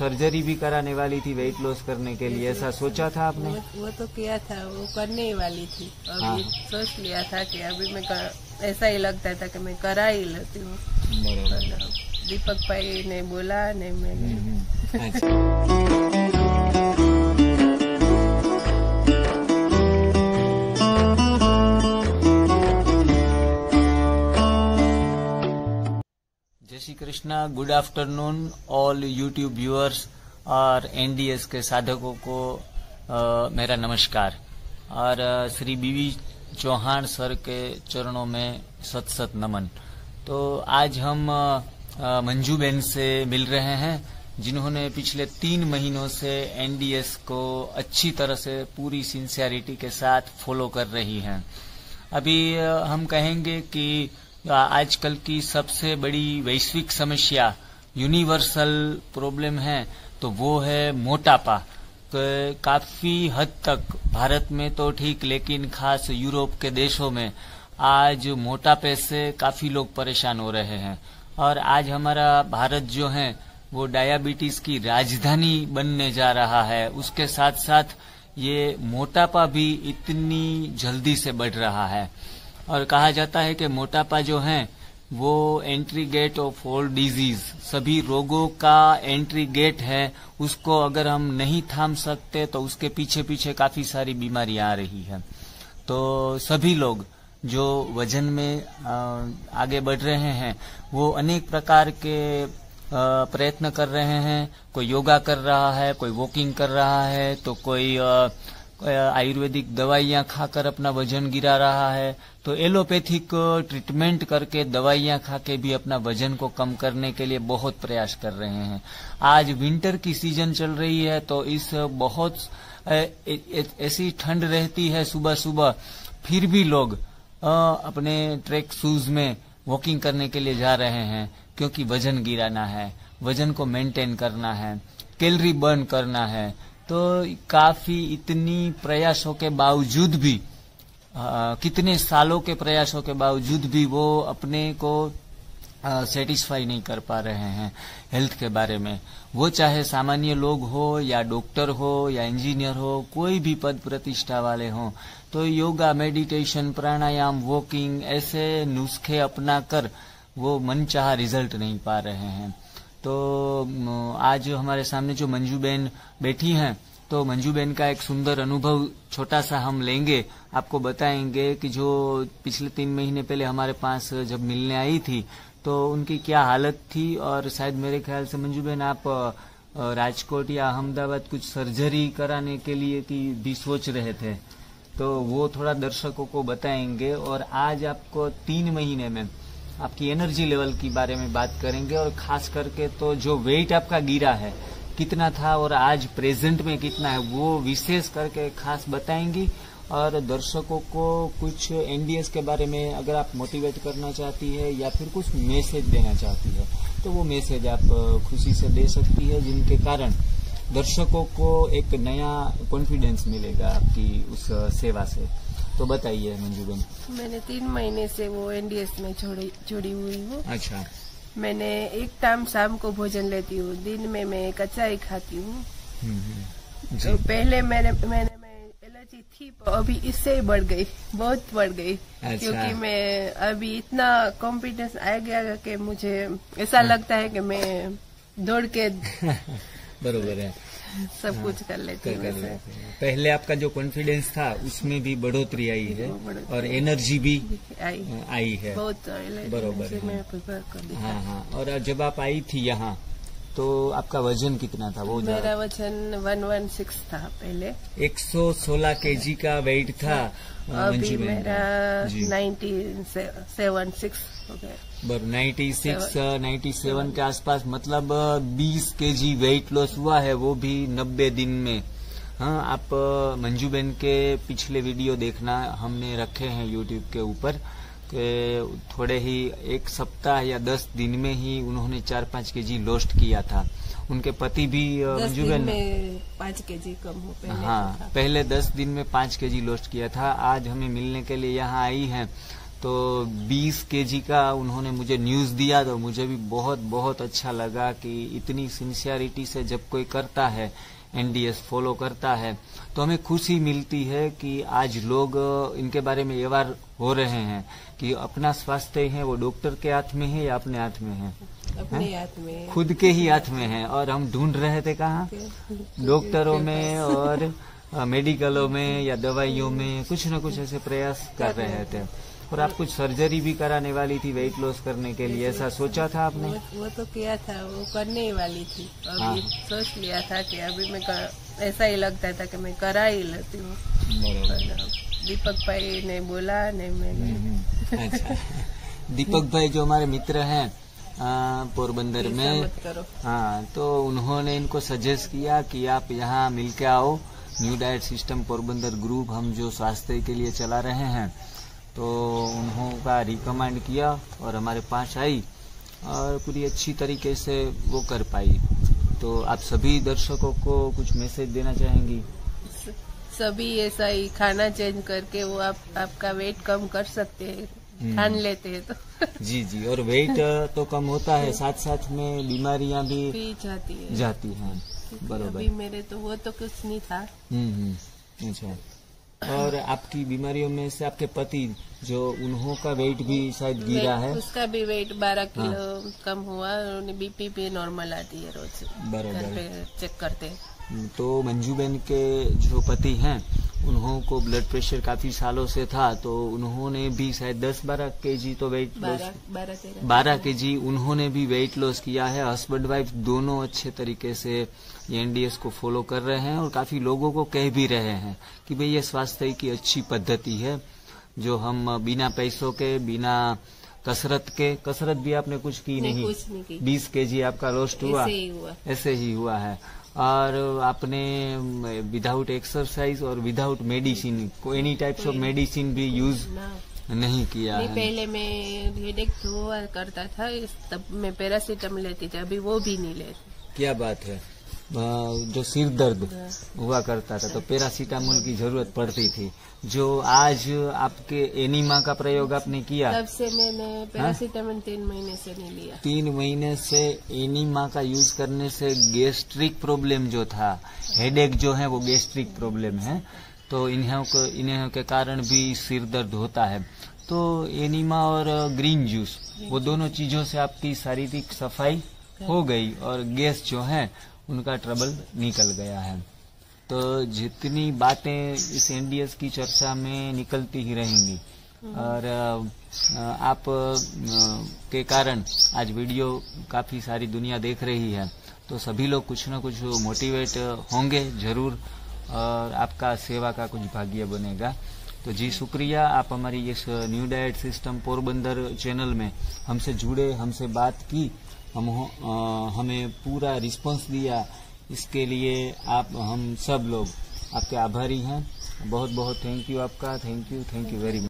Surgery भी कराने वाली थी वेट लॉस करने के लिए ऐसा सोचा था आपने? वो, तो किया था वो करने ही वाली थी। अभी हाँ। सोच लिया था कि अभी मैं कर, ऐसा ही लगता था कि मैं करा ही लेती हूँ। दीपक भाई ने बोला नहीं मैंने। हम्म, अच्छा। Krishna good afternoon all YouTube viewers और एनडीएस के साधकों को अ, मेरा नमस्कार। और श्री बीवी चौहान सर के चरणों में सत सत नमन। तो आज हम मंजू बेन से मिल रहे हैं जिन्होंने पिछले तीन महीनों से एनडीएस को अच्छी तरह से पूरी सिंसियरिटी के साथ फॉलो कर रही हैं। अभी हम कहेंगे कि आजकल की सबसे बड़ी वैश्विक समस्या यूनिवर्सल प्रॉब्लम है तो वो है मोटापा। क- काफ़ी हद तक भारत में तो ठीक, लेकिन खास यूरोप के देशों में आज मोटापे से काफ़ी लोग परेशान हो रहे हैं। और आज हमारा भारत जो है, वो डायबिटीज़ की राजधानी बनने जा रहा है। उसके साथ साथ ये मोटापा भी इतनी जल्दी से बढ़ रहा है। और कहा जाता है कि मोटापा जो है, वो entry gate of all diseases सभी रोगों का एंट्री गेट है, उसको अगर हम नहीं थाम सकते तो उसके पीछे पीछे काफ़ी सारी बीमारियाँ आ रही है। तो सभी लोग जो वज़न में आगे बढ़ रहे हैं, वो अनेक प्रकार के प्रयत्न कर रहे हैं। कोई योगा कर रहा है, कोई वॉकिंग कर रहा है तो कोई आयुर्वेदिक दवाइयाँ खाकर अपना वज़न गिरा रहा है तो एलोपैथिक ट्रीटमेंट करके दवाइयाँ खा के भी अपना वज़न को कम करने के लिए बहुत प्रयास कर रहे हैं। आज विंटर की सीज़न चल रही है तो इस बहुत ऐसी ठंड रहती है सुबह सुबह फिर भी लोग अपने ट्रैक शूज़ में वॉकिंग करने के लिए जा रहे हैं, क्योंकि वज़न गिराना है, वज़न को मेंटेन करना है कैलरी बर्न करना है। तो काफ़ी इतनी प्रयासों के बावजूद भी अ, कितने सालों के प्रयासों के बावजूद भी वो अपने को सेटिस्फाई नहीं कर पा रहे हैं हेल्थ के बारे में। वो चाहे सामान्य लोग हो या डॉक्टर हो या इंजीनियर हो कोई भी पद प्रतिष्ठा वाले हो तो योगा मेडिटेशन प्राणायाम वॉकिंग ऐसे नुस्खे अपनाकर वो मनचाहा रिज़ल्ट नहीं पा रहे हैं। तो आज हमारे सामने जो मंजू बेन बैठी हैं तो मंजू बेन का एक सुंदर अनुभव छोटा सा हम लेंगे। आपको बताएँगे कि जो पिछले तीन महीने पहले हमारे पास जब मिलने आई थी तो उनकी क्या हालत थी? और शायद मेरे ख्याल से मंजू बेन आप राजकोट या अहमदाबाद कुछ सर्जरी कराने के लिए की, भी सोच रहे थे। तो वो थोड़ा दर्शकों को बताएँगे। और आज आपको तीन महीने में आपकी एनर्जी लेवल की बारे में बात करेंगे और खास करके तो जो वेट आपका गिरा है, कितना था और आज प्रेजेंट में कितना है, वो विशेष करके खास बताएँगी। और दर्शकों को कुछ एनडीएस के बारे में अगर आप मोटिवेट करना चाहती है या फिर कुछ मैसेज देना चाहती है तो वो मैसेज आप खुशी से दे सकती है, जिनके कारण दर्शकों को एक नया कॉन्फिडेंस मिलेगा आपकी उस सेवा से। तो बताइए मंजू मैंने तीन महीने से वो एनडीएस में छोड़ी जुड़ी हुई हूँ। अच्छा। मैंने एक टाइम शाम को भोजन लेती हूँ दिन में मैं कच्चा ही खाती हूँ। हम्म, हम्म। तो पहले मैंने मैंने मैं एलर्जी थी पर अभी इससे ही बढ़ गई बहुत बढ़ गई। अच्छा। क्योंकि मैं अभी इतना कॉम्पिटेंस आ गया कि मुझे ऐसा लगता है कि मैं दौड़ के बरोबर है। सब कुछ कर लेते कर हूँ कर लेते हैं। पहले आपका जो कॉन्फिडेंस था उसमें भी बढ़ोतरी आई है और एनर्जी भी आई आई है बहुत बरोबर है। हाँ हाँ और जब आप आई थी यहाँ तो आपका वज़न कितना था? वो मेरा वज़न वन वन सिक्स था पहले। 116 केजी का वेट था अ, अभी मंजू बहन। मेरा का। जी। नाइन्टी सेवन सिक्स हो गया। बर 96 97 के आसपास मतलब 20 केजी वेट लॉस हुआ है वो भी 90 दिन में। हाँ आप मंजू बेन के पिछले वीडियो देखना हमने रखे हैं यूट्यूब के ऊपर। कि थोड़े ही एक सप्ताह या दस दिन में ही उन्होंने चार पाँच के जी लॉस्ट किया था। उनके पति भी दस मंजू दिन पाँच के जी कम हो पहले हाँ तो था। पहले दस दिन में पाँच के जी लॉस्ट किया था। आज हमें मिलने के लिए यहाँ आई हैं। तो 20 केजी का उन्होंने मुझे न्यूज़ दिया तो मुझे भी बहुत बहुत अच्छा लगा कि इतनी सिंसियरिटी से जब कोई करता है एनडीएस फॉलो करता है तो हमें खुशी मिलती है कि आज लोग इनके बारे में अवेयर हो रहे हैं कि अपना स्वास्थ्य है वो डॉक्टर के हाथ में है या अपने हाथ में है? अपने हाथ में। खुद के ही हाथ में है। और हम ढूंढ रहे थे कहाँ? डॉक्टरों में और मेडिकलों में या दवाइयों में कुछ न कुछ ऐसे प्रयास कर रहे थे। और आप कुछ सर्जरी भी कराने वाली थी वेट लॉस करने के लिए ऐसा सोचा था आपने? वो, वो तो किया था वो करने ही वाली थी। अभी हाँ। सोच लिया था कि अभी मैं कर, ऐसा ही लगता था कि मैं करा ही लेती हूँ। दीपक भाई ने बोला नहीं मैंने हम्म, अच्छा। दीपक भाई जो हमारे मित्र हैं पोरबंदर में हाँ तो उन्होंने इनको सजेस्ट किया कि आप यहाँ मिलके आओ। New diet system Porbandar group हम जो स्वास्थ्य के लिए चला रहे हैं तो उन्होंने रिकमेंड किया और हमारे पास आई और पूरी अच्छी तरीके से वो कर पाई। तो आप सभी दर्शकों को कुछ मैसेज देना चाहेंगी? सभी ऐसा ही खाना चेंज करके वो आप आपका वेट कम कर सकते हैं खान लेते हैं तो। जी जी और वेट तो कम होता है साथ साथ में बीमारियाँ भी पी जाती है। जाती हैं। बरोबर। अभी मेरे तो वो तो कुछ नहीं था। हम्म हम्म, अच्छा। और आपकी बीमारियों में से आपके पति जो उन्हों का वेट भी शायद गिरा है हाँ। उसका भी वेट बारह किलो हाँ। कम हुआ उन्हें बीपी भी नॉर्मल आती है रोज बराबर। घर पे चेक करते हैं तो मंजूबेन के जो पति हैं उन्हों को ब्लड प्रेशर काफ़ी सालों से था तो उन्होंने भी शायद दस बारह के जी तो वेट लॉस बारह के जी उन्होंने भी वेट लॉस किया है। हस्बैंड वाइफ दोनों अच्छे तरीके से एनडीएस को फॉलो कर रहे हैं और काफ़ी लोगों को कह भी रहे हैं कि भाई ये स्वास्थ्य की अच्छी पद्धति है जो हम बिना पैसों के बिना कसरत के कसरत भी आपने कुछ की नहीं, नहीं। नहीं बीस के जी आपका लॉस्ट हुआ। ऐसे ही हुआ है। और आपने विदाउट एक्सरसाइज और without medicine any types of medicine भी यूज़ नहीं किया नहीं है। पहले मैं हेडेक हुआ करता था तब मैं पैरासीटामोल लेती थी अभी वो भी नहीं लेती। क्या बात है? जो सिर दर्द हुआ करता था तो पैरासीटामोल की ज़रूरत पड़ती थी। जो आज आपके एनीमा का प्रयोग आपने किया तब से मैंने पैरासीटामोल तीन महीने से नहीं लिया। तीन महीने से एनीमा का यूज़ करने से गैस्ट्रिक प्रॉब्लम जो था हेडेक जो है वो गैस्ट्रिक प्रॉब्लम है तो इन्हें को इन्हें के कारण भी सिर दर्द होता है। तो एनीमा और ग्रीन जूस वो दोनों चीज़ों से आपकी शारीरिक सफ़ाई हो। गई और गैस जो है उनका ट्रबल निकल गया है। तो जितनी बातें इस एनडीएस की चर्चा में निकलती ही रहेंगी, और आप के कारण आज वीडियो काफ़ी सारी दुनिया देख रही है तो सभी लोग कुछ ना कुछ मोटिवेट होंगे ज़रूर, और आपका सेवा का कुछ भाग्य बनेगा। तो जी शुक्रिया, आप हमारी इस new diet system Porbandar channel में हमसे जुड़े, हमसे बात की हम हमें पूरा रिस्पांस दिया। इसके लिए आप, हम सब लोग आपके आभारी हैं। बहुत बहुत थैंक यू आपका। Thank you thank you very much